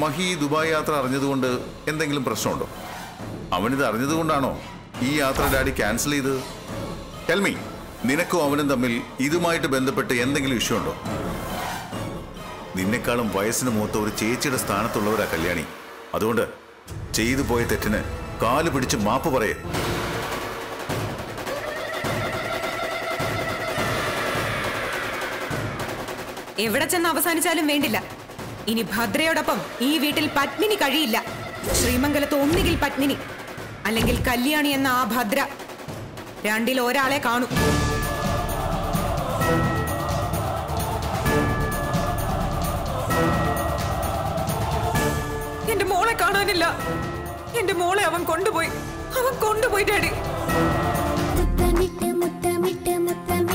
Mahi Dubai യാത്ര അറിഞ്ഞതുകൊണ്ട് എന്തെങ്കിലും പ്രശ്നമുണ്ടോ? അവനിത് അറിഞ്ഞതുകൊണ്ടാണോ ഈ യാത്ര ഡാഡി ക്യാൻസൽ ചെയ്തത്? ടെൽമി നിനക്കും അവനും തമ്മിൽ ഇതുമായിട്ട് ബന്ധപ്പെട്ട് എന്തെങ്കിലും ഇഷ്യൂ ഉണ്ടോ? നിന്നെക്കാളും വയസ്സിന് മൂത്ത ഒരു ചേച്ചിയുടെ സ്ഥാനത്തുള്ളവരാ കല്യാണി. അതുകൊണ്ട് ചെയ്തു പോയ തെറ്റിന് കാൽ പിടിച്ച് മാപ്പ് പറയേ. എവിടെ ചെന്ന് അവസാനിച്ചാലും വേണ്ടില്ല. ഇനി ഭദ്രയോടൊപ്പം ഈ വീട്ടിൽ പത്മിനി കഴിയില്ല. ശ്രീമംഗലത്ത് ഒന്നുകിൽ പത്മിനി അല്ലെങ്കിൽ കല്യാണി എന്ന ആ ഭദ്ര. രണ്ടിൽ ഒരാളെ കാണൂ. എന്റെ മോളെ കാണാനില്ല. എന്റെ മോളെ അവൻ കൊണ്ടുപോയി. അവൻ കൊണ്ടുപോയി ഡാഡി. മുത്തമിട്ട് മുത്തമിട്ട് മുത്തമിട്ട്